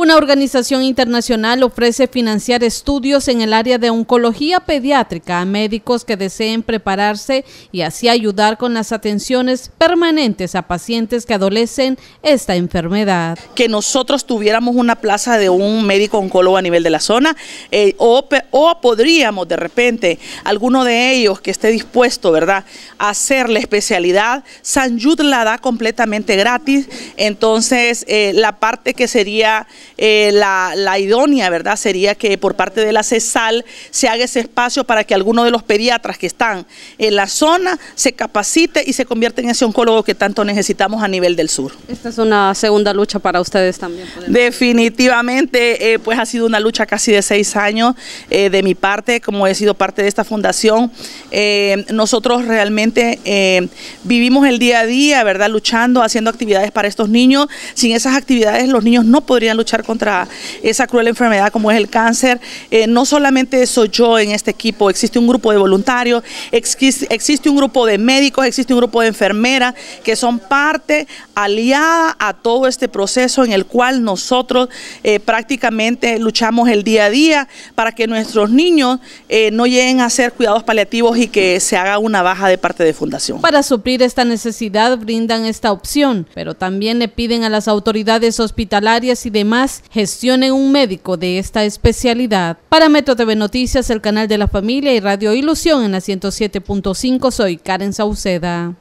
Una organización internacional ofrece financiar estudios en el área de oncología pediátrica a médicos que deseen prepararse y así ayudar con las atenciones permanentes a pacientes que adolecen esta enfermedad. Que nosotros tuviéramos una plaza de un médico oncólogo a nivel de la zona eh, o, podríamos de repente, alguno de ellos que esté dispuesto, ¿verdad?, a hacer la especialidad, San Jude la da completamente gratis, entonces eh, la parte que sería eh, la, idónea, ¿verdad? Sería que por parte de la CESAL se haga ese espacio para que alguno de los pediatras que están en la zona se capacite y se convierta en ese oncólogo que tanto necesitamos a nivel del sur. Esta es una segunda lucha para ustedes también. Definitivamente, eh, pues ha sido una lucha casi de seis años eh, de mi parte, como he sido parte de esta fundación. nosotros realmente vivimos el día a día, ¿verdad? Luchando, haciendo actividades para estos niños. Sin esas actividades los niños no podrían luchar contra esa cruel enfermedad como es el cáncer. Eh, no solamente soy yo en este equipo, existe un grupo de voluntarios, existe, un grupo de médicos, existe un grupo de enfermeras que son parte aliada a todo este proceso en el cual nosotros eh, prácticamente luchamos el día a día para que nuestros niños eh, no lleguen a ser cuidados paliativos y que se haga una baja de parte de Fundación. Para suplir esta necesidad brindan esta opción, pero también le piden a las autoridades hospitalarias y demás gestionen un médico de esta especialidad. Para Metro TV Noticias, el canal de la familia y Radio Ilusión en la 107.5, soy Karen Sauceda.